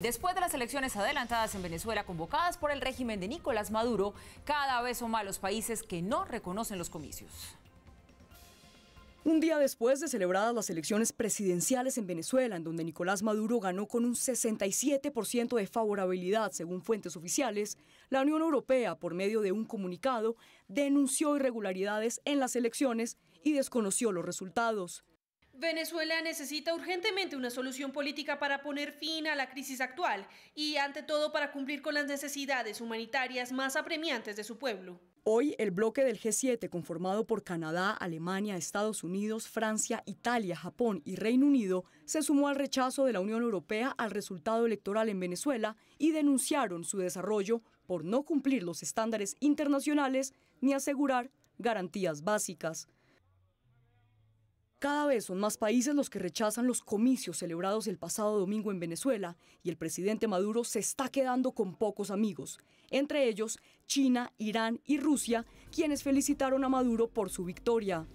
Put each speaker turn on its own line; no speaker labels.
Después de las elecciones adelantadas en Venezuela convocadas por el régimen de Nicolás Maduro, cada vez son más los países que no reconocen los comicios.
Un día después de celebradas las elecciones presidenciales en Venezuela, en donde Nicolás Maduro ganó con un 67% de favorabilidad según fuentes oficiales, la Unión Europea, por medio de un comunicado, denunció irregularidades en las elecciones y desconoció los resultados.
Venezuela necesita urgentemente una solución política para poner fin a la crisis actual y ante todo para cumplir con las necesidades humanitarias más apremiantes de su pueblo.
Hoy el bloque del G7, conformado por Canadá, Alemania, Estados Unidos, Francia, Italia, Japón y Reino Unido, se sumó al rechazo de la Unión Europea al resultado electoral en Venezuela y denunciaron su desarrollo por no cumplir los estándares internacionales ni asegurar garantías básicas. Cada vez son más países los que rechazan los comicios celebrados el pasado domingo en Venezuela y el presidente Maduro se está quedando con pocos amigos, entre ellos China, Irán y Rusia, quienes felicitaron a Maduro por su victoria.